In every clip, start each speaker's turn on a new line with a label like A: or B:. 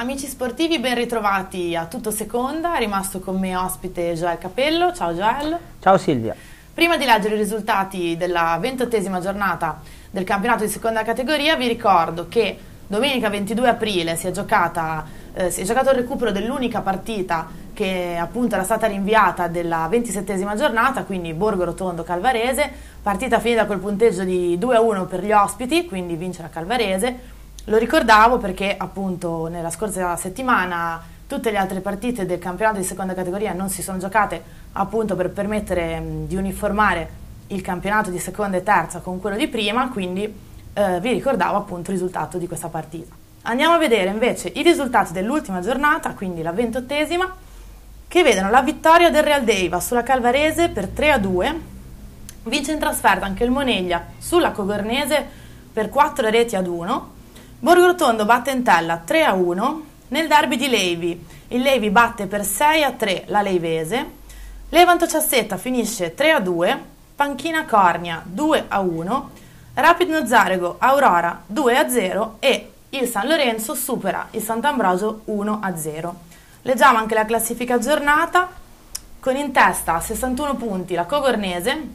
A: Amici sportivi, ben ritrovati a Tutto Seconda, è rimasto con me ospite Joel Capello. Ciao Joel.
B: Ciao Silvia.
A: Prima di leggere i risultati della ventottesima giornata del campionato di seconda categoria, vi ricordo che domenica 22 aprile si è, giocata, eh, si è giocato il recupero dell'unica partita che appunto era stata rinviata della ventisettesima giornata, quindi Borgo Rotondo Calvarese, partita finita col punteggio di 2-1 per gli ospiti, quindi vince la Calvarese lo ricordavo perché appunto nella scorsa settimana tutte le altre partite del campionato di seconda categoria non si sono giocate appunto per permettere mh, di uniformare il campionato di seconda e terza con quello di prima, quindi eh, vi ricordavo appunto il risultato di questa partita. Andiamo a vedere invece i risultati dell'ultima giornata, quindi la ventottesima, che vedono la vittoria del Real Deiva sulla Calvarese per 3 a 2, vince in trasferta anche il Moneglia sulla Cogornese per 4 reti ad 1, Borgorotondo batte Entella 3 a 1. Nel derby di Levi, il Levi batte per 6 a 3 la Leivese. Levanto Ciassetta finisce 3 a 2. Panchina Cornia 2 a 1. Rapid Nozzarego Aurora 2 a 0 e il San Lorenzo supera il Sant'Ambrogio 1 a 0. Leggiamo anche la classifica giornata con in testa a 61 punti la Cogornese,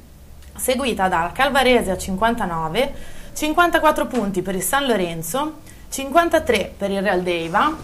A: seguita dalla Calvarese a 59 54 punti per il San Lorenzo, 53 per il Real Deiva,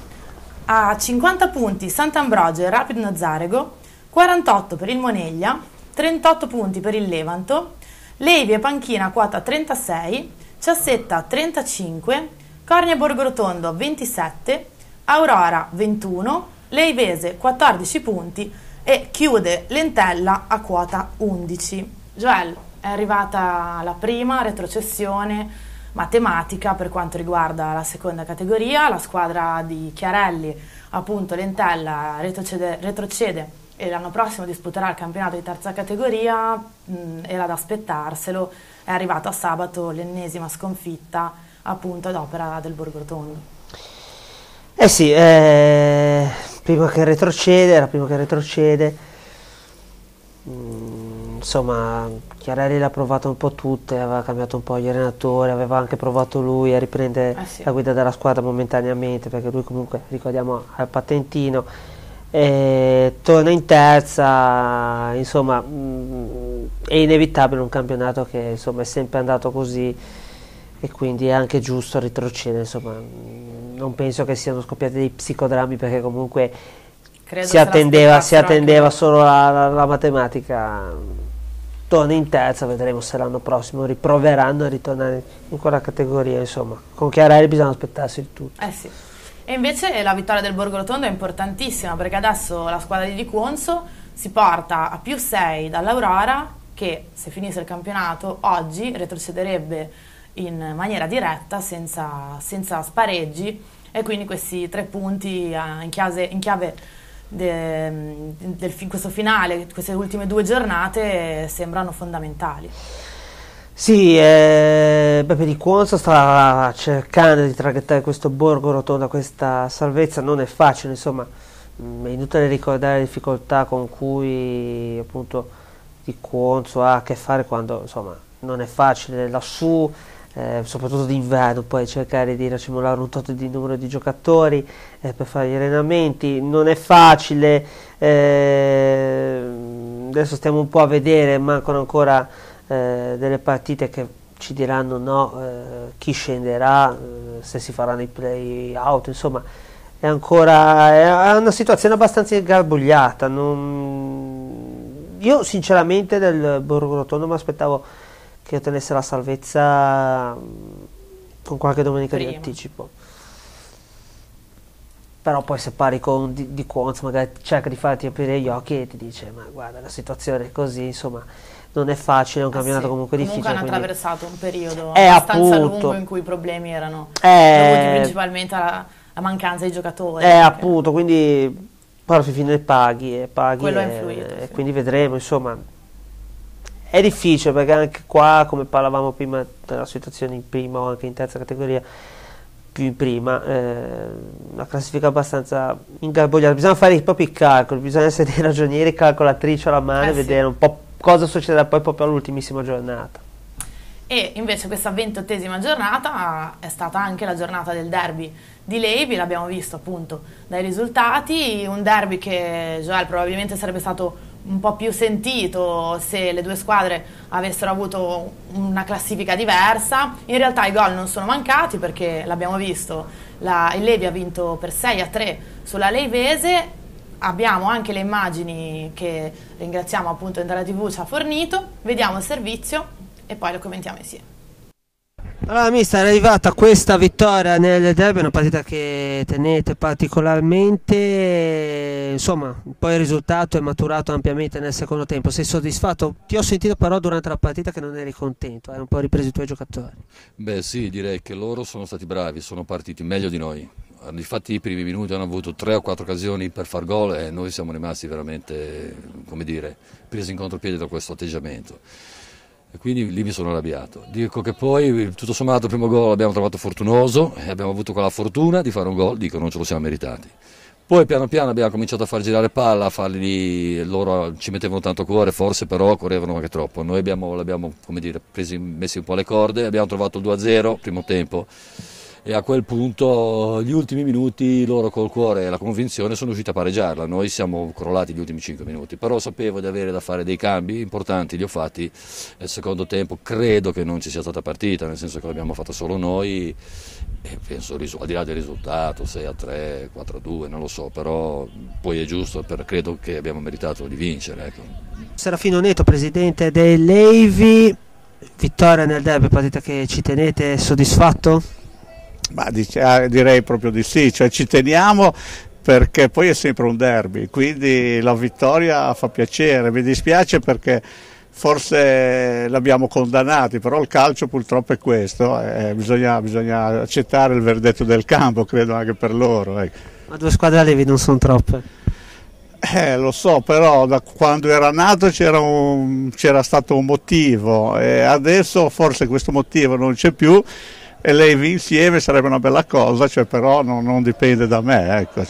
A: a 50 punti Sant'Ambrogio e Rapid Nazarego, 48 per il Moneglia, 38 punti per il Levanto, Levi e Panchina quota 36, Ciassetta 35, Cornia Borgorotondo 27, Aurora 21, Leivese 14 punti e chiude Lentella a quota 11. Joel, è arrivata la prima retrocessione matematica per quanto riguarda la seconda categoria, la squadra di Chiarelli, appunto Lentella, retrocede, retrocede e l'anno prossimo disputerà il campionato di terza categoria, mh, era da aspettarselo, è arrivata sabato l'ennesima sconfitta appunto ad opera del Borgotondo.
B: Eh sì, eh, prima che retrocede, era prima che retrocede, mm, insomma Chiarelli l'ha provato un po' tutte, aveva cambiato un po' gli allenatori, aveva anche provato lui a riprendere eh sì. la guida della squadra momentaneamente perché lui comunque ricordiamo ha il patentino e torna in terza, insomma mh, mm, è inevitabile un campionato che insomma, è sempre andato così e quindi è anche giusto retrocedere, insomma non penso che siano scoppiati dei psicodrammi perché comunque si attendeva, si attendeva solo la, la, la matematica torna in terza, vedremo se l'anno prossimo riproveranno a ritornare in quella categoria, insomma, con Chiarelli bisogna aspettarsi il tutto.
A: Eh sì. E invece la vittoria del Borgo Rotondo è importantissima perché adesso la squadra di Di Cuonzo si porta a più 6 dall'Aurora che se finisse il campionato oggi retrocederebbe in maniera diretta senza, senza spareggi e quindi questi tre punti eh, in, chiave, in chiave de, del, questo finale, queste ultime due giornate sembrano fondamentali.
B: Sì, eh, Beppe di Cuonzo sta cercando di traghettare questo borgo rotondo questa salvezza, non è facile, insomma, mm, è inutile ricordare le difficoltà con cui appunto di Cuonzo ha a che fare quando insomma non è facile lassù eh, soprattutto d'inverno, poi cercare di racimolare un tot di numero di giocatori eh, per fare gli allenamenti, non è facile, eh, adesso stiamo un po' a vedere, mancano ancora eh, delle partite che ci diranno no, eh, chi scenderà, eh, se si faranno i play out, insomma è ancora è una situazione abbastanza ingarbugliata. Non... Io sinceramente del Borgo Rotondo mi aspettavo che ottenesse la salvezza mm, con qualche domenica Prima. di anticipo. Però poi se pari con Di, di Quons magari cerca di farti aprire gli occhi e ti dice ma guarda la situazione è così, insomma non è facile, è un ah, campionato sì. comunque,
A: comunque
B: difficile.
A: Comunque hanno attraversato un periodo è abbastanza appunto, lungo in cui i problemi erano è, dovuti principalmente alla, alla, mancanza di giocatori.
B: È appunto, quindi poi alla fine paghi e paghi
A: Quello
B: e,
A: influito,
B: e sì. quindi vedremo, insomma è difficile perché anche qua, come parlavamo prima della situazione in prima o anche in terza categoria, più in prima, eh, una classifica abbastanza ingarbogliata. Bisogna fare i propri calcoli, bisogna essere dei ragionieri, calcolatrici alla mano eh e sì. vedere un po' cosa succederà poi proprio all'ultimissima giornata.
A: e invece questa ventottesima giornata è stata anche la giornata del derby di Levi, l'abbiamo visto appunto dai risultati, un derby che Joel probabilmente sarebbe stato un po' più sentito se le due squadre avessero avuto una classifica diversa. In realtà i gol non sono mancati perché l'abbiamo visto, la, il Levi ha vinto per 6 a 3 sulla Leivese. Abbiamo anche le immagini che ringraziamo appunto Indara TV ci ha fornito. Vediamo il servizio e poi lo commentiamo insieme.
B: Allora, mister, è arrivata questa vittoria nel derby, una partita che tenete particolarmente, insomma, poi il risultato è maturato ampiamente nel secondo tempo. Sei soddisfatto? Ti ho sentito però durante la partita che non eri contento, hai un po' ripreso i tuoi giocatori.
C: Beh sì, direi che loro sono stati bravi, sono partiti meglio di noi. Infatti i primi minuti hanno avuto tre o quattro occasioni per far gol e noi siamo rimasti veramente, come dire, presi in contropiede da questo atteggiamento e quindi lì mi sono arrabbiato. Dico che poi tutto sommato il primo gol l'abbiamo trovato fortunoso e abbiamo avuto quella fortuna di fare un gol, dico non ce lo siamo meritati. Poi piano piano abbiamo cominciato a far girare palla, a farli, loro ci mettevano tanto cuore, forse però correvano anche troppo. Noi abbiamo, l'abbiamo come dire, presi, messi un po' le corde, abbiamo trovato il 2-0, primo tempo e a quel punto gli ultimi minuti loro col cuore e la convinzione sono riusciti a pareggiarla, noi siamo crollati gli ultimi 5 minuti, però sapevo di avere da fare dei cambi importanti, li ho fatti, nel secondo tempo credo che non ci sia stata partita, nel senso che l'abbiamo fatta solo noi e penso al di là del risultato 6 a 3, 4 a 2, non lo so, però poi è giusto, per, credo che abbiamo meritato di vincere. Ecco.
B: Serafino Neto, presidente dei Levi, vittoria nel derby, partita che ci tenete, soddisfatto?
D: Ma ah, direi proprio di sì, cioè ci teniamo perché poi è sempre un derby, quindi la vittoria fa piacere, mi dispiace perché forse l'abbiamo condannati, però il calcio purtroppo è questo, eh, bisogna, bisogna, accettare il verdetto del campo, credo anche per loro. Ecco.
B: Ma due squadre allevi non sono troppe?
D: Eh, lo so, però da quando era nato c'era, un, c'era stato un motivo e adesso forse questo motivo non c'è più e lei insieme sarebbe una bella cosa, cioè però non, non dipende da me. Ecco.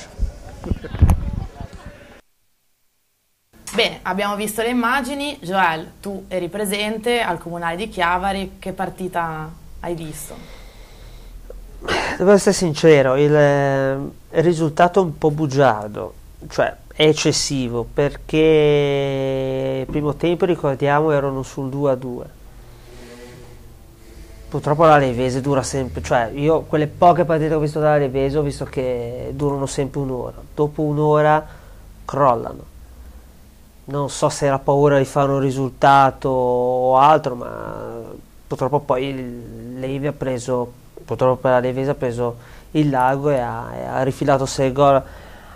A: Bene, abbiamo visto le immagini. Joel, tu eri presente al Comunale di Chiavari, che partita hai visto?
B: Devo essere sincero, il, il risultato è un po' bugiardo, cioè è eccessivo perché il primo tempo ricordiamo erano sul 2 a 2 Purtroppo la Levese dura sempre, cioè io quelle poche partite che ho visto dalla Levese ho visto che durano sempre un'ora, dopo un'ora crollano. Non so se era paura di fare un risultato o altro, ma purtroppo poi Levi ha preso, purtroppo per la Levese ha preso il largo e ha, e ha rifilato 6 gol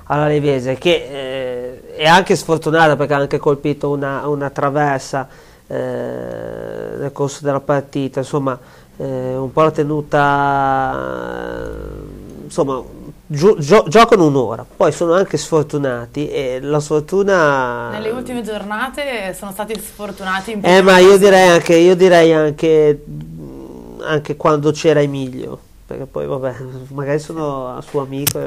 B: alla Levese, che eh, è anche sfortunata perché ha anche colpito una, una traversa eh, nel corso della partita, insomma eh, un po' la tenuta, insomma, gio- gio- giocano un'ora, poi sono anche sfortunati e la sfortuna...
A: Nelle ultime giornate sono stati sfortunati in
B: Eh, ma io direi anche, io direi anche, anche quando c'era Emilio, perché poi vabbè, magari sono suo amico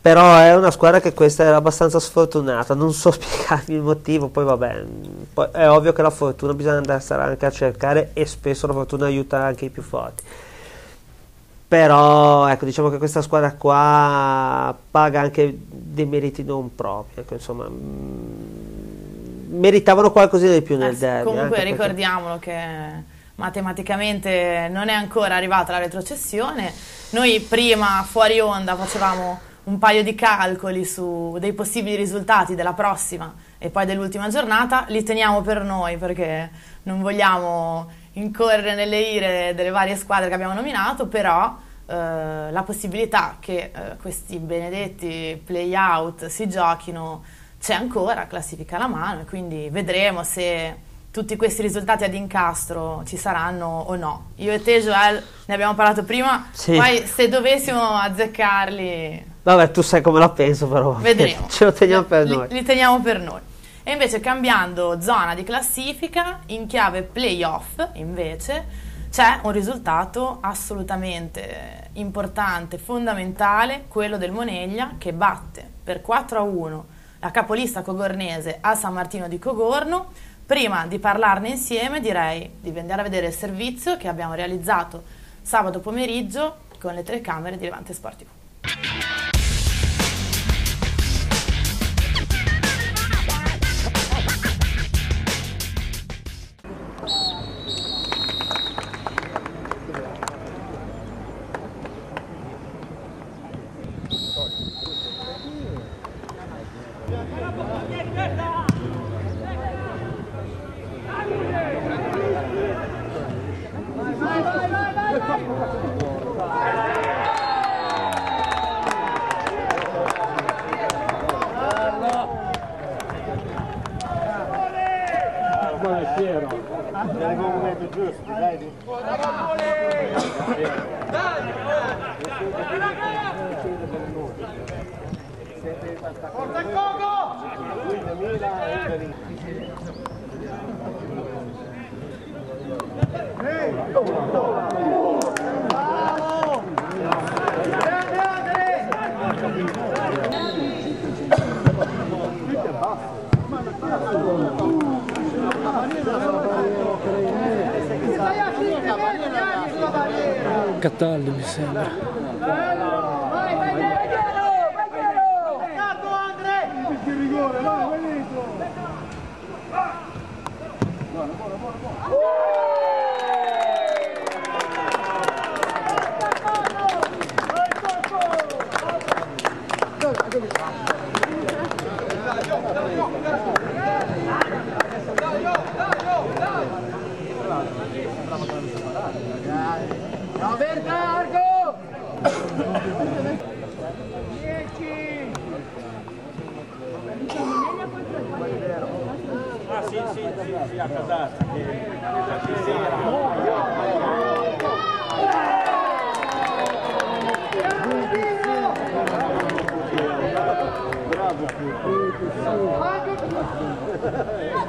B: però è una squadra che questa era abbastanza sfortunata, non so spiegarvi il motivo, poi vabbè, poi è ovvio che la fortuna bisogna andare anche a cercare e spesso la fortuna aiuta anche i più forti. Però ecco, diciamo che questa squadra qua paga anche dei meriti non propri, ecco, insomma, mm, meritavano qualcosa di più nel eh, derby.
A: Comunque ricordiamolo perché... che matematicamente non è ancora arrivata la retrocessione. Noi prima fuori onda facevamo un paio di calcoli su dei possibili risultati della prossima e poi dell'ultima giornata, li teniamo per noi perché non vogliamo incorrere nelle ire delle varie squadre che abbiamo nominato, però eh, la possibilità che eh, questi benedetti play-out si giochino c'è ancora, classifica alla mano e quindi vedremo se tutti questi risultati ad incastro ci saranno o no. Io e te Joel ne abbiamo parlato prima, sì. poi se dovessimo azzeccarli
B: Vabbè, tu sai come la penso, però.
A: Vedremo.
B: Ce lo teniamo per
A: li,
B: noi.
A: Li teniamo per noi. E invece cambiando zona di classifica, in chiave playoff, invece, c'è un risultato assolutamente importante, fondamentale, quello del Moneglia che batte per 4 a 1 la capolista cogornese a San Martino di Cogorno Prima di parlarne insieme direi di andare a vedere il servizio che abbiamo realizzato sabato pomeriggio con le telecamere di Levante Sportivo.
E: Cataldo mi sembra.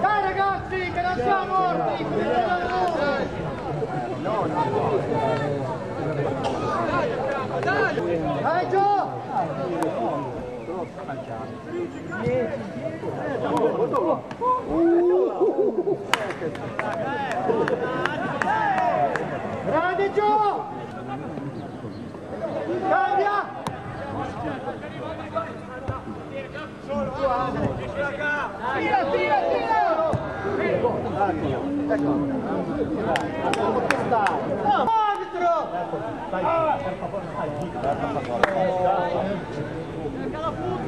F: Dai ragazzi, che non siamo morti! Dai Gio! Grande Gio! Cambia! Tira, tira, tira! Arbitro!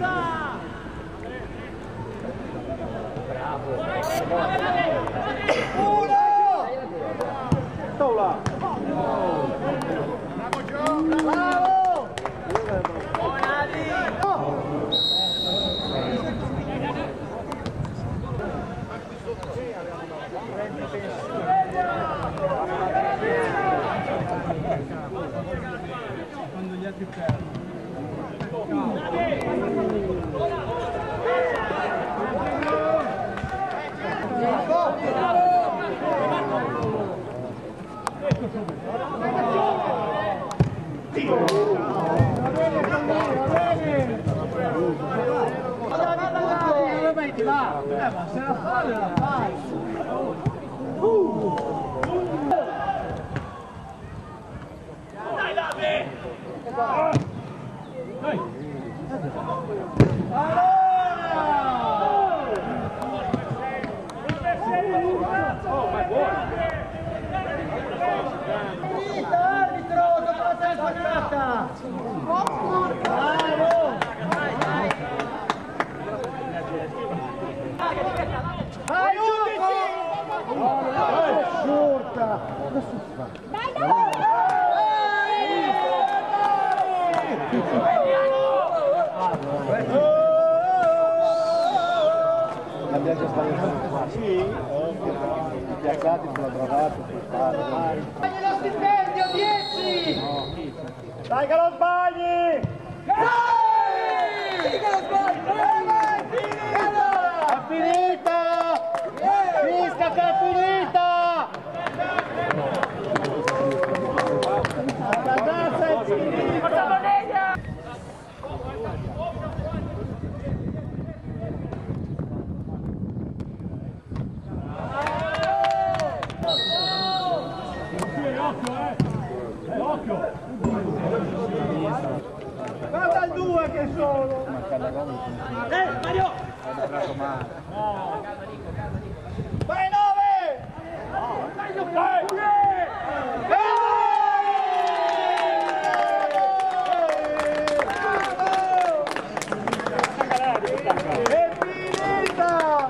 F: Cerca la punta! Uno!
G: Già stabilito qua. Sì, piazzati sulla bravata, sul fare.
F: Dai lo stipendio, 10!
G: Dai che lo sbagli!
F: Dai! Sì che lo sbagli!
G: È finita! Fisca che è finita! La tazza è finita! Eh, Mario! Vai nove! È finita!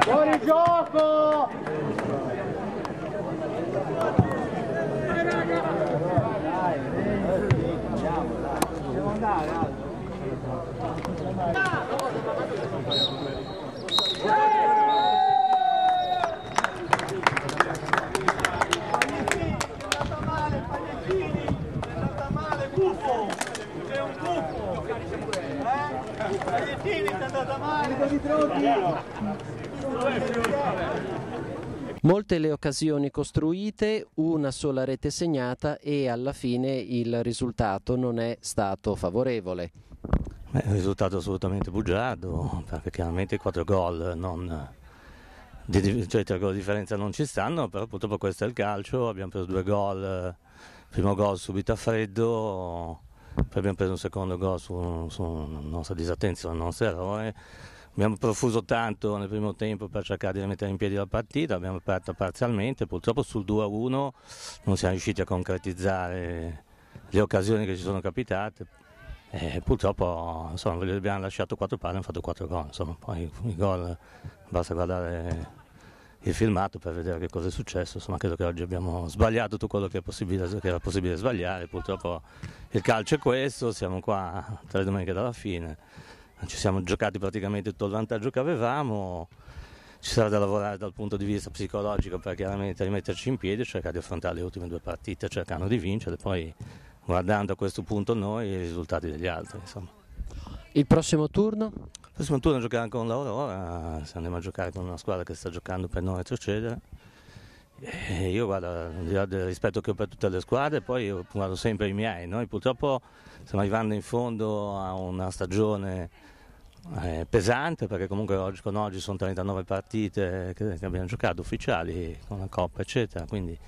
G: Fuori gioco! Devo andare, Aldo.
H: Molte le occasioni costruite, una sola rete segnata e alla fine il risultato non è stato favorevole.
I: È un risultato assolutamente bugiardo, perché chiaramente i quattro gol non, di, cioè gol di differenza non ci stanno, però purtroppo questo è il calcio, abbiamo preso due gol, primo gol subito a freddo, poi abbiamo preso un secondo gol su, su una nostra disattenzione, un nostro errore. Abbiamo profuso tanto nel primo tempo per cercare di mettere in piedi la partita, abbiamo aperto parzialmente, purtroppo sul 2-1 non siamo riusciti a concretizzare le occasioni che ci sono capitate. E purtroppo insomma, abbiamo lasciato quattro palle e hanno fatto quattro gol, insomma, poi i gol basta guardare il filmato per vedere che cosa è successo, insomma credo che oggi abbiamo sbagliato tutto quello che, che era possibile sbagliare, purtroppo il calcio è questo, siamo qua tre domeniche dalla fine, ci siamo giocati praticamente tutto il vantaggio che avevamo, ci sarà da lavorare dal punto di vista psicologico per chiaramente rimetterci in piedi, cercare di affrontare le ultime due partite cercando di vincere, poi guardando a questo punto noi i risultati degli altri. Insomma.
H: Il prossimo turno?
I: Il prossimo turno giocare con l'Aurora, se andiamo a giocare con una squadra che sta giocando per non retrocedere. E io guardo, del rispetto che ho per tutte le squadre, poi io guardo sempre i miei. Noi purtroppo stiamo arrivando in fondo a una stagione eh, pesante perché comunque oggi, con oggi sono 39 partite che, che abbiamo giocato ufficiali con la Coppa eccetera, quindi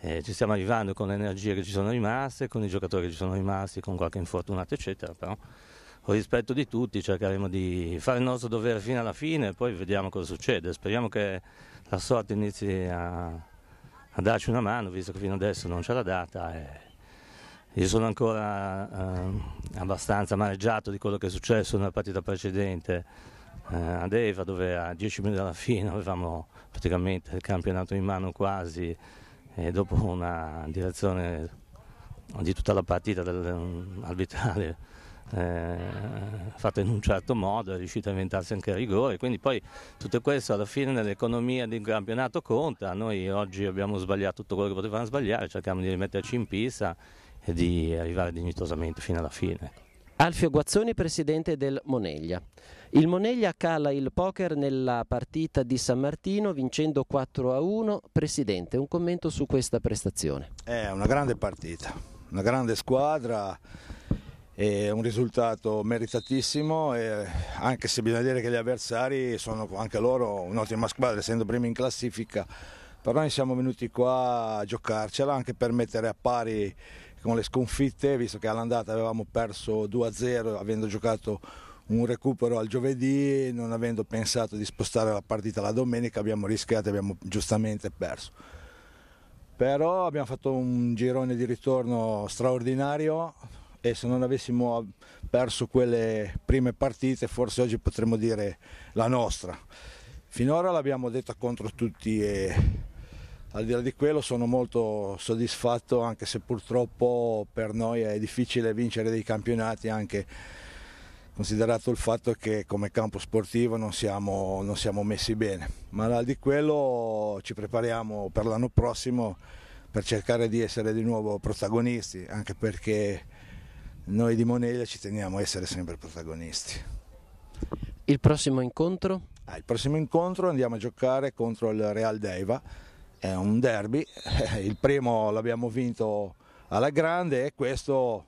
I: eh, ci stiamo arrivando con le energie che ci sono rimaste, con i giocatori che ci sono rimasti, con qualche infortunato eccetera, però con rispetto di tutti cercheremo di fare il nostro dovere fino alla fine e poi vediamo cosa succede, speriamo che la sorte inizi a, a darci una mano visto che fino adesso non ce l'ha data. E, io sono ancora eh, abbastanza amareggiato di quello che è successo nella partita precedente eh, ad Eva dove a 10 minuti dalla fine avevamo praticamente il campionato in mano quasi e dopo una direzione di tutta la partita arbitrale eh, fatta in un certo modo, è riuscito a inventarsi anche il rigore, quindi poi tutto questo alla fine nell'economia un campionato conta, noi oggi abbiamo sbagliato tutto quello che potevamo sbagliare, cerchiamo di rimetterci in pista e di arrivare dignitosamente fino alla fine.
H: Alfio Guazzoni, presidente del Moneglia. Il Moneglia cala il poker nella partita di San Martino vincendo 4 a 1. Presidente, un commento su questa prestazione.
J: È una grande partita, una grande squadra, è un risultato meritatissimo, anche se bisogna dire che gli avversari sono anche loro un'ottima squadra, essendo primi in classifica, però noi siamo venuti qua a giocarcela anche per mettere a pari con le sconfitte, visto che all'andata avevamo perso 2-0 avendo giocato un recupero al giovedì, non avendo pensato di spostare la partita la domenica, abbiamo rischiato e abbiamo giustamente perso. Però abbiamo fatto un girone di ritorno straordinario e se non avessimo perso quelle prime partite forse oggi potremmo dire la nostra. Finora l'abbiamo detta contro tutti e al di là di quello sono molto soddisfatto anche se purtroppo per noi è difficile vincere dei campionati anche considerato il fatto che come campo sportivo non siamo, non siamo messi bene. Ma al di là di quello ci prepariamo per l'anno prossimo per cercare di essere di nuovo protagonisti anche perché noi di Moneglia ci teniamo a essere sempre protagonisti.
H: Il prossimo incontro?
J: Ah, il prossimo incontro andiamo a giocare contro il Real Deiva è un derby, il primo l'abbiamo vinto alla grande e questo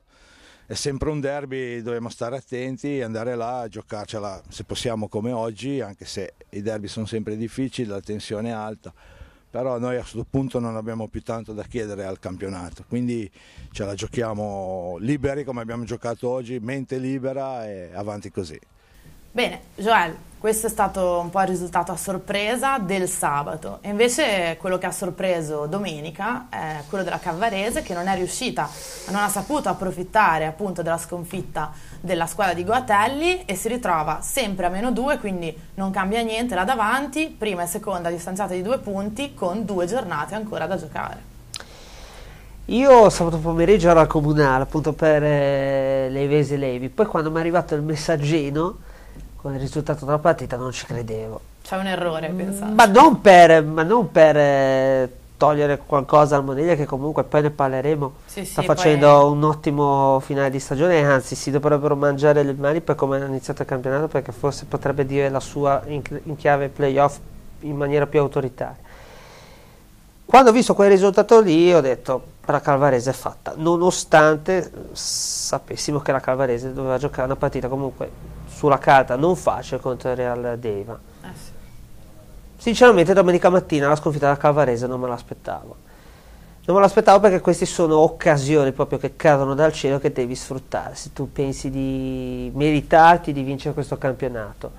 J: è sempre un derby, dobbiamo stare attenti andare là giocarcela se possiamo come oggi, anche se i derby sono sempre difficili, la tensione è alta, però noi a questo punto non abbiamo più tanto da chiedere al campionato, quindi ce la giochiamo liberi come abbiamo giocato oggi, mente libera e avanti così.
A: Bene, Joel, questo è stato un po' il risultato a sorpresa del sabato e invece quello che ha sorpreso domenica è quello della Cavarese che non è riuscita, non ha saputo approfittare appunto della sconfitta della squadra di Goatelli e si ritrova sempre a meno due, quindi non cambia niente là davanti, prima e seconda distanziata di due punti con due giornate ancora da giocare.
B: Io sabato pomeriggio ero al comunale appunto per eh, Leivesi Levi, poi quando mi è arrivato il messaggino con il risultato della partita non ci credevo.
A: C'è un errore, pensate.
B: Ma non per, ma non per eh, togliere qualcosa al Moneglia che comunque poi ne parleremo.
A: Sì,
B: Sta
A: sì,
B: facendo
A: poi-
B: un ottimo finale di stagione anzi si dovrebbero mangiare le mani per come hanno iniziato il campionato perché forse potrebbe dire la sua in, in chiave playoff in maniera più autoritaria. Quando ho visto quel risultato lì ho detto la Calvarese è fatta, nonostante sapessimo che la Calvarese doveva giocare una partita comunque sulla carta non facile contro il Real Deva.
A: Eh sì.
B: Sinceramente domenica mattina la sconfitta della Calvarese non me l'aspettavo. Non me l'aspettavo perché queste sono occasioni proprio che cadono dal cielo che devi sfruttare se tu pensi di meritarti di vincere questo campionato.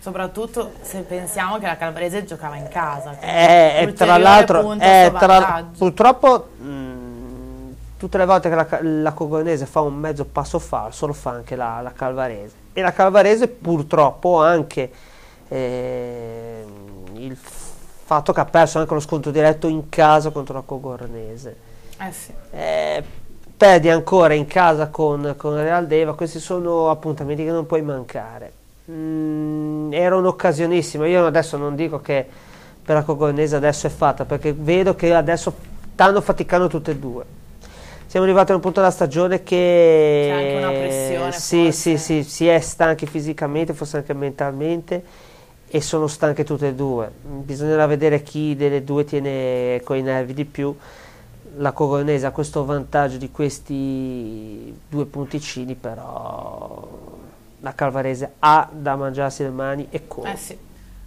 A: Soprattutto se pensiamo che la Calvarese giocava in casa. quindi
B: Eh, e tra l'altro, eh, tra- purtroppo mh, tutte le volte che la, la Cogonese fa un mezzo passo falso lo fa anche la, la Calvarese e la Calvarese purtroppo anche eh, il fatto che ha perso anche lo scontro diretto in casa contro la Cogornese
A: Eh sì.
B: eh, perdi ancora in casa con, con Real Deva, questi sono appuntamenti che non puoi mancare. Mm, era un'occasionissima, io adesso non dico che per la Cogonese adesso è fatta, perché vedo che adesso stanno faticando tutte e due. Siamo arrivati a un punto della stagione che
A: C'è anche una pressione,
B: sì, sì, sì, si è stanchi fisicamente, forse anche mentalmente e sono stanche tutte e due. Bisognerà vedere chi delle due tiene coi nervi di più. La Cogonese ha questo vantaggio di questi due punticini, però la Calvarese ha da mangiarsi le mani e come.
A: Eh sì.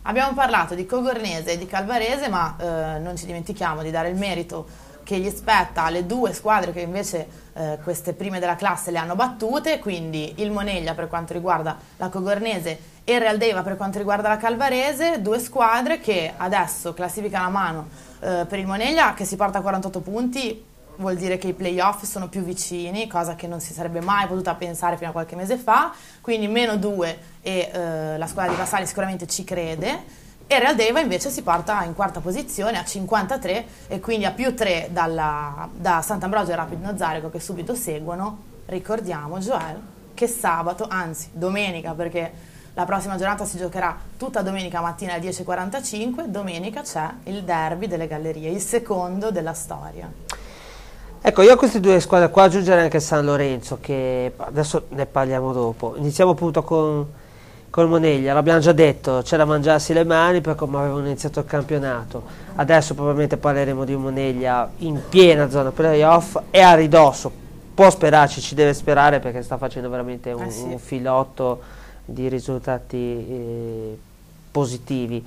A: Abbiamo parlato di Cogornese e di Calvarese, ma eh, non ci dimentichiamo di dare il merito che gli spetta alle due squadre che invece eh, queste prime della classe le hanno battute, quindi il Moneglia per quanto riguarda la Cogornese e il Real Deva per quanto riguarda la Calvarese, due squadre che adesso classificano a mano eh, per il Moneglia che si porta a 48 punti, vuol dire che i playoff sono più vicini, cosa che non si sarebbe mai potuta pensare fino a qualche mese fa, quindi meno due e eh, la squadra di Vassali sicuramente ci crede. E Real Deva invece si porta in quarta posizione a 53 e quindi a più 3 dalla, da Sant'Ambrogio e Rapid Nozarego che subito seguono. Ricordiamo, Joel, che sabato, anzi domenica, perché la prossima giornata si giocherà tutta domenica mattina alle 10.45, domenica c'è il derby delle gallerie, il secondo della storia.
B: Ecco, io a queste due squadre qua aggiungerei anche San Lorenzo, che adesso ne parliamo dopo. Iniziamo appunto con, con Moneglia, l'abbiamo già detto, c'è da mangiarsi le mani per come avevano iniziato il campionato. Adesso probabilmente parleremo di Moneglia in piena zona playoff e a ridosso. Può sperarci, ci deve sperare perché sta facendo veramente un,
A: Eh sì.
B: un filotto di risultati eh, positivi.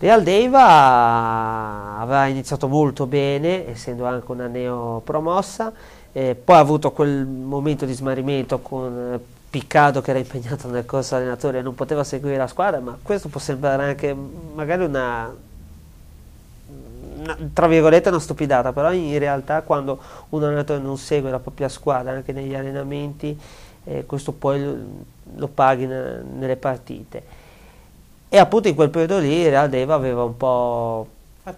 B: Real Deva aveva iniziato molto bene, essendo anche una neo promossa, eh, poi ha avuto quel momento di smarrimento con Piccardo che era impegnato nel corso allenatore e non poteva seguire la squadra, ma questo può sembrare anche magari una, una- tra virgolette una stupidata, però in realtà quando un allenatore non segue la propria squadra anche negli allenamenti, eh, questo poi lo, lo paghi ne- nelle partite. E appunto in quel periodo lì Real Deva aveva un po'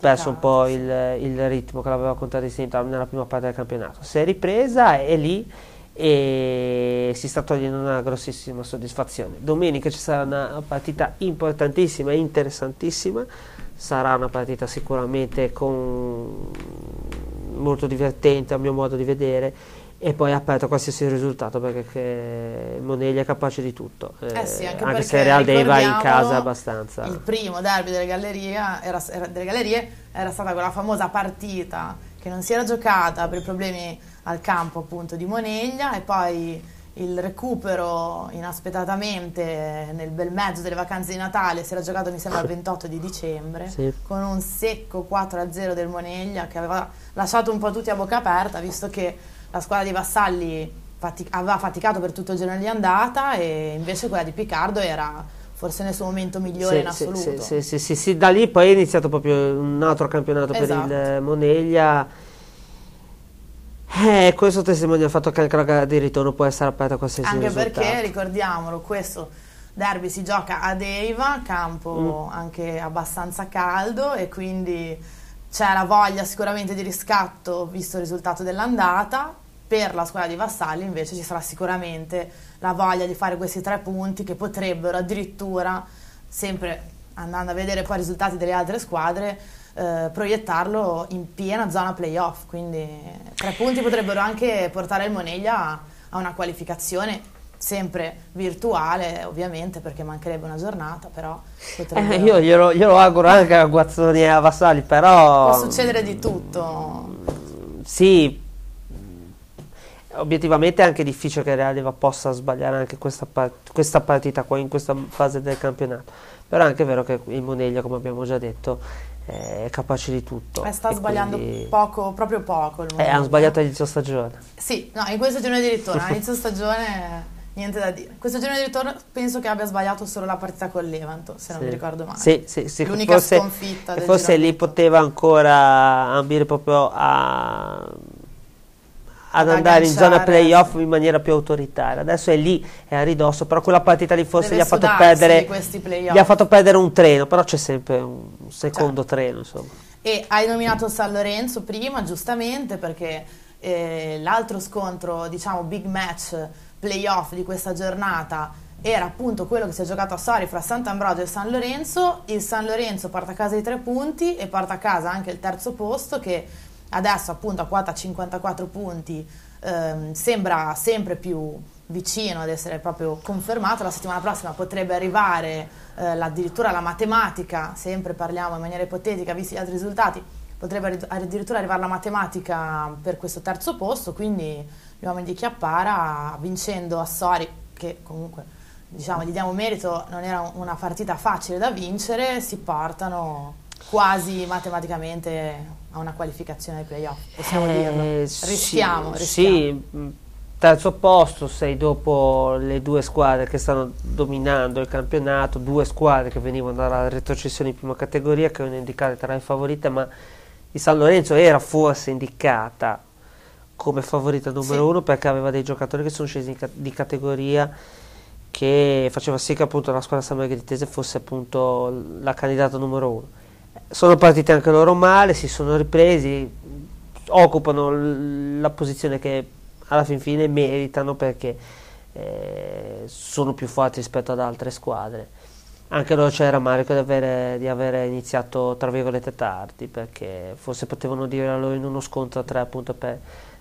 B: perso un po' il, il ritmo che l'aveva contraddistinto nella prima parte del campionato. Si è ripresa e lì e si sta togliendo una grossissima soddisfazione. Domenica ci sarà una partita importantissima e interessantissima, sarà una partita sicuramente con molto divertente a mio modo di vedere e poi aperto a qualsiasi risultato perché che Moneglia è capace di tutto,
A: Eh sì, anche,
B: anche
A: perché
B: se Real Deva in
A: ricordiamolo,
B: casa abbastanza.
A: Il primo derby delle gallerie, era, era- delle gallerie era stata quella famosa partita che non si era giocata per problemi al campo appunto di Moneglia e poi il recupero inaspettatamente nel bel mezzo delle vacanze di Natale si era giocato mi sembra il 28 di dicembre
B: Sì.
A: con un secco 4-0 del Moneglia che aveva lasciato un po' tutti a bocca aperta visto che la squadra di Vassalli fatic- aveva faticato per tutto il giorno di andata e invece quella di Piccardo era forse nel suo momento migliore
B: sì,
A: in assoluto.
B: Sì, sì, sì, sì, da lì poi è iniziato proprio un altro campionato
A: Esatto.
B: per il Moneglia. Eh, questo testimonia il fatto che anche la gara di ritorno può essere aperta a qualsiasi
A: Anche
B: risultato.
A: perché, ricordiamolo, questo derby si gioca ad Eiva, campo
B: Mm.
A: anche abbastanza caldo e quindi c'è la voglia sicuramente di riscatto visto il risultato dell'andata. Per la squadra di Vassalli invece ci sarà sicuramente la voglia di fare questi tre punti che potrebbero addirittura, sempre andando a vedere poi i risultati delle altre squadre, eh, proiettarlo in piena zona playoff. Quindi tre punti potrebbero anche portare il Moneglia a una qualificazione sempre virtuale, ovviamente, perché mancherebbe una giornata, però potrebbero...
B: Eh, io glielo, glielo auguro anche a Guazzoni e a Vassalli, però...
A: Può succedere di tutto.
B: Sì, obiettivamente è anche difficile che Realiva possa sbagliare anche questa, part- questa partita qua in questa fase del campionato. Però è anche vero che il Moneglia, come abbiamo già detto, è capace di tutto.
A: Eh, sta sbagliando
B: quindi-
A: poco, proprio poco.
B: Eh, hanno sbagliato all'inizio stagione.
A: Sì, no, in questo girone di ritorno, all'inizio stagione niente da dire. Questo girone di ritorno penso che abbia sbagliato solo la partita con Levanto, se non
B: Sì.
A: mi ricordo male.
B: Sì, sì, sì,
A: L'unica
B: forse,
A: sconfitta
B: e
A: del
B: forse lì poteva ancora ambire proprio a, ad
A: Ad
B: andare in zona playoff in maniera più autoritaria. Adesso è lì, è a ridosso, però quella partita lì forse gli ha fatto perdere gli ha fatto perdere un treno, però c'è sempre un secondo
A: Certo.
B: treno, insomma.
A: E hai nominato San Lorenzo prima, giustamente, perché eh, l'altro scontro, diciamo, big match playoff di questa giornata era appunto quello che si è giocato a Sori fra Sant'Ambrogio e San Lorenzo. Il San Lorenzo porta a casa i tre punti e porta a casa anche il terzo posto che adesso appunto a quota 54 punti ehm, sembra sempre più vicino ad essere proprio confermato. La settimana prossima potrebbe arrivare eh, addirittura la matematica, sempre parliamo in maniera ipotetica, visti gli altri risultati, potrebbe addirittura arrivare la matematica per questo terzo posto, quindi gli uomini di Chiappara vincendo a Sori, che comunque diciamo gli diamo merito, non era una partita facile da vincere, si portano quasi matematicamente a una qualificazione ai playoff, possiamo dirlo.
B: Eh, sì,
A: Rischiamo, rischiamo.
B: Sì, mh, terzo posto, sei dopo le due squadre che stanno dominando il campionato, due squadre che venivano dalla retrocessione in prima categoria, che erano indicate tra le favorite, ma il San Lorenzo era forse indicata come favorita numero
A: Sì.
B: uno perché aveva dei giocatori che sono scesi ca- di categoria che faceva sì che appunto la squadra sammargheritese fosse appunto la candidata numero uno. Sono partiti anche loro male, si sono ripresi, occupano la posizione che alla fin fine meritano perché eh, sono più forti rispetto ad altre squadre. Anche loro c'era rammarico di avere, di avere iniziato tra virgolette tardi perché forse potevano dire a loro in uno scontro a tre appunto per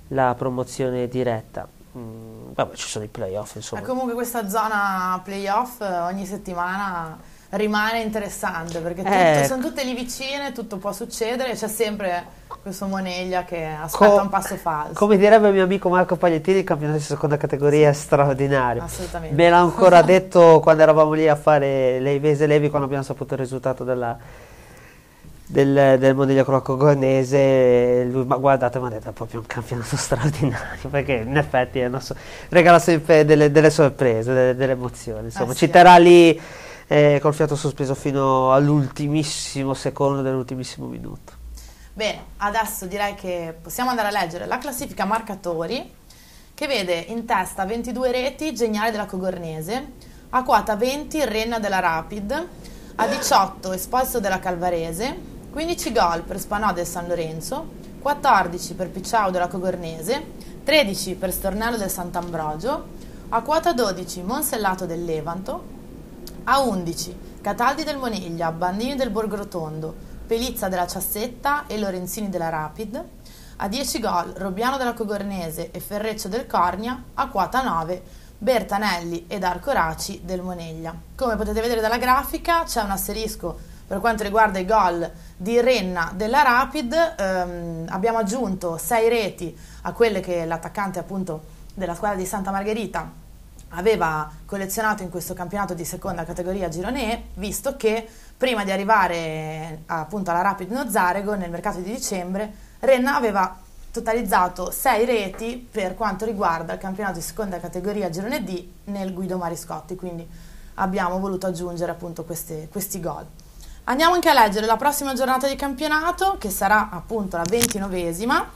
B: la promozione diretta. Mm, vabbè, ci sono i playoff insomma.
A: E comunque questa zona playoff eh, ogni settimana rimane interessante perché tutto-
B: Eh,
A: sono tutte lì vicine, tutto può succedere c'è sempre questo Moneglia che aspetta
B: Co-
A: un passo falso.
B: Come direbbe il mio amico Marco Pagliettini, il campionato di seconda categoria è straordinario.
A: Assolutamente.
B: Me l'ha ancora detto quando eravamo lì a fare le Ivese Levi, quando abbiamo saputo il risultato della, del, del Mondiale con la Cogornese. Lui mi ha guardato e mi ha detto: è proprio un campionato straordinario. Perché in effetti so- regala sempre delle, delle sorprese, delle, delle emozioni. Insomma,
A: Eh
B: ci
A: sì.
B: terrà lì eh, col fiato sospeso fino all'ultimissimo secondo dell'ultimissimo minuto.
A: Bene, adesso direi che possiamo andare a leggere la classifica marcatori che vede in testa 22 reti Geniale della Cogornese, a quota 20 il Renna della Rapid, a 18 Esposto della Calvarese, 15 gol per Spanò del San Lorenzo, 14 per Picciao della Cogornese, 13 per Stornello del Sant'Ambrogio, a quota 12 Monsellato del Levanto, a 11 Cataldi del Moneglia, Bandini del Borgrotondo, Pelizza della Ciassetta e Lorenzini della Rapid. A 10 gol Robbiano della Cogornese e Ferreccio del Cornia. A quota 9 Bertanelli ed Arcoraci del Moneglia. Come potete vedere dalla grafica c'è un asterisco per quanto riguarda i gol di Renna della Rapid. Ehm, abbiamo aggiunto 6 reti a quelle che l'attaccante appunto della squadra di Santa Margherita aveva collezionato in questo campionato di seconda categoria Girone E, visto che prima di arrivare appunto alla Rapid Nozarego nel mercato di dicembre, Renna aveva totalizzato 6 reti per quanto riguarda il campionato di seconda categoria Girone D nel Guido Mariscotti, quindi abbiamo voluto aggiungere appunto queste, questi gol. Andiamo anche a leggere la prossima giornata di campionato, che sarà appunto la ventinovesima,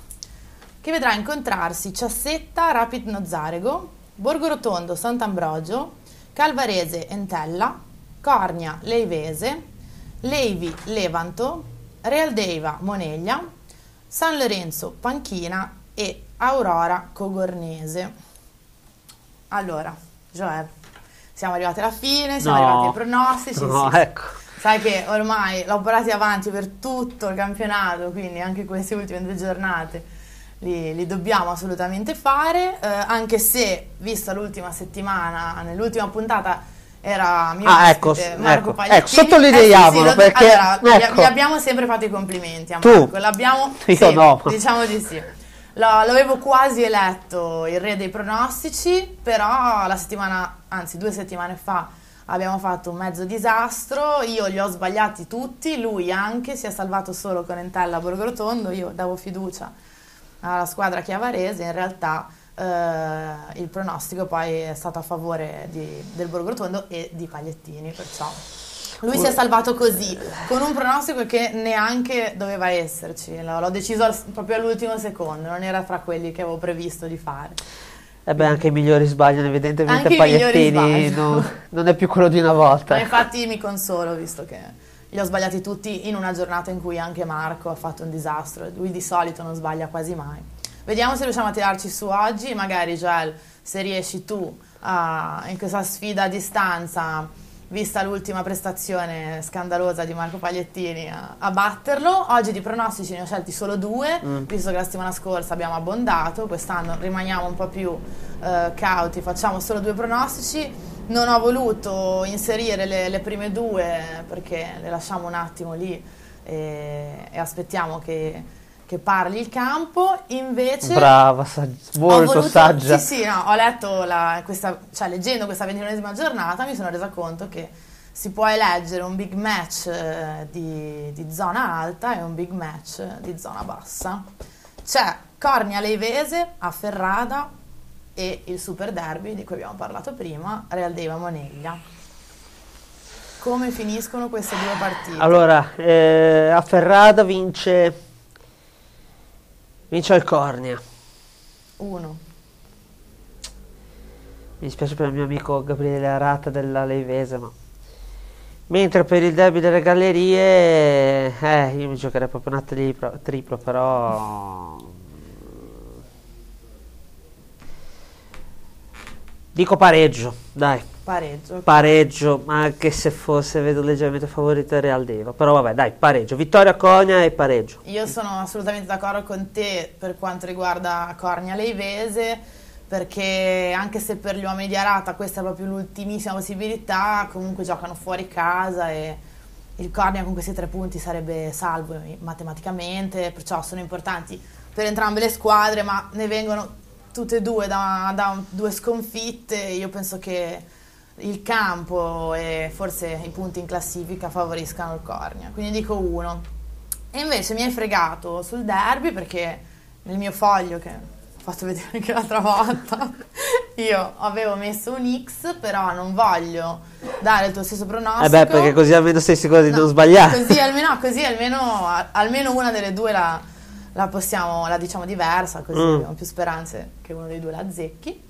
A: che vedrà incontrarsi Ciassetta, Rapid Nozzarego, Borgo Rotondo, Sant'Ambrogio, Calvarese, Entella, Cornia, Leivese, Leivi, Levanto, Real Deiva, Moneglia, San Lorenzo, Panchina e Aurora, Cogornese. Allora, Joel, siamo arrivati alla fine, siamo
B: No.
A: arrivati ai pronostici.
B: No,
A: sì.
B: ecco.
A: Sai che ormai l'ho portati avanti per tutto il campionato, quindi anche queste ultime due giornate li, li dobbiamo assolutamente fare, eh, anche se, vista l'ultima settimana, nell'ultima puntata era mio
B: Ah, ecco,
A: Marco
B: ecco, ecco, sottolineiamolo,
A: lo-
B: perché-
A: allora,
B: ecco.
A: gli abbiamo sempre fatto i complimenti a
B: Tu.
A: Marco, l'abbiamo,
B: Io
A: sì,
B: no.
A: diciamo di sì. L'avevo quasi eletto il re dei pronostici, però la settimana, anzi due settimane fa abbiamo fatto un mezzo disastro, io li ho sbagliati tutti, lui anche, si è salvato solo con Entella Borgorotondo, io davo fiducia alla squadra chiavarese, in realtà eh, il pronostico poi è stato a favore di- del Borgorotondo e di Pagliettini, perciò lui si è salvato così, con un pronostico che neanche doveva esserci, l'ho deciso al- proprio all'ultimo secondo, non era fra quelli che avevo previsto di fare.
B: E beh, anche i migliori sbagliano, evidentemente
A: Anche
B: Pagliettini non, non è più quello di una volta.
A: Ma infatti mi consolo visto che li ho sbagliati tutti in una giornata in cui anche Marco ha fatto un disastro. Lui di solito non sbaglia quasi mai. Vediamo se riusciamo a tirarci su oggi. Magari, Joel, se riesci tu a- in questa sfida a distanza, vista l'ultima prestazione scandalosa di Marco Pagliettini, a, a batterlo. Oggi di pronostici ne ho scelti solo due,
B: Mm.
A: visto che la settimana scorsa abbiamo abbondato. Quest'anno rimaniamo un po' più eh, cauti, facciamo solo due pronostici. Non ho voluto inserire le, le prime due perché le lasciamo un attimo lì e, e aspettiamo che, che parli il campo. Invece,
B: Brava, sag-
A: ho
B: molto
A: voluto-
B: saggia.
A: Sì, sì, no, ho letto la- questa, cioè leggendo questa ventinovesima giornata mi sono resa conto che si può eleggere un big match eh, di, di zona alta e un big match di zona bassa. C'è Cornia Leivese a Ferrada e il super derby di cui abbiamo parlato prima, Real Deva Moneglia. Come finiscono queste due partite?
B: Allora, eh, a Ferrada vince, vince il Cornia.
A: Uno.
B: Mi dispiace per il mio amico Gabriele Arata della Leivese, ma... Mentre per il derby delle gallerie, eh, io mi giocherei proprio una triplo, triplo però... Dico pareggio, dai.
A: Pareggio.
B: Pareggio, anche se fosse, vedo leggermente favorito il Real Deva. Però vabbè, dai, pareggio. Vittoria Cornia e pareggio.
A: Io sono assolutamente d'accordo con te per quanto riguarda Cornia Leivese, perché anche se per gli uomini di Arata questa è proprio l'ultimissima possibilità, comunque giocano fuori casa e il Cornia con questi tre punti sarebbe salvo matematicamente, perciò sono importanti per entrambe le squadre, ma ne vengono tutte e due da, da due sconfitte. Io penso che il campo e forse i punti in classifica favoriscano il Cornia, quindi dico uno. E invece mi hai fregato sul derby perché nel mio foglio che ho fatto vedere anche l'altra volta io avevo messo un X, però non voglio dare il tuo stesso pronostico.
B: Eh beh, perché così almeno sei sicuro di
A: No,
B: non sbagliare.
A: Così almeno, no, così almeno, almeno una delle due la, la possiamo, la diciamo diversa, così
B: Mm.
A: abbiamo più speranze che uno dei due la azzecchi.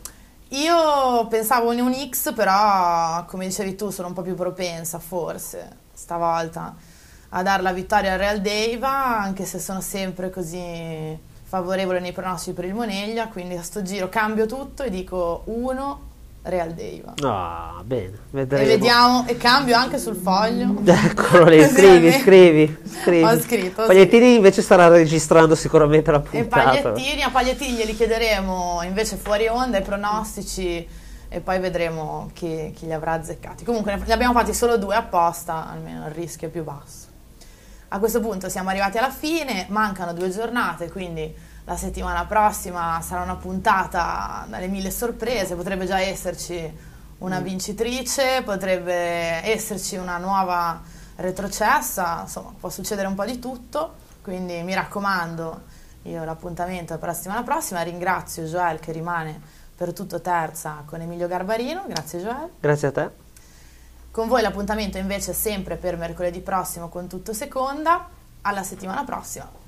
A: Io pensavo in un X, però come dicevi tu sono un po' più propensa forse stavolta a dare la vittoria al Real Deiva, anche se sono sempre così favorevole nei pronostici per il Moneglia, quindi a sto giro cambio tutto e dico 1 Real Deiva.
B: No, bene,
A: E
B: vedremo.
A: vediamo, e cambio anche sul foglio.
B: Eccolo lì, scrivi, scrivi, scrivi.
A: Ho scritto,
B: Pagliettini invece starà registrando sicuramente la
A: E
B: puntata.
A: Pagliettini, a Pagliettini glieli chiederemo invece fuori onda i pronostici e poi vedremo chi, chi li avrà azzeccati. Comunque ne abbiamo fatti solo due apposta, almeno il rischio è più basso. A questo punto siamo arrivati alla fine, mancano due giornate, quindi la settimana prossima sarà una puntata dalle mille sorprese, potrebbe già esserci una vincitrice, potrebbe esserci una nuova retrocessa, insomma può succedere un po' di tutto, quindi mi raccomando Io l'appuntamento per la settimana prossima, ringrazio Joel che rimane per tutto terza con Emilio Garbarino, grazie Joel.
B: Grazie a te.
A: Con voi l'appuntamento invece è sempre per mercoledì prossimo con tutto seconda, alla settimana prossima.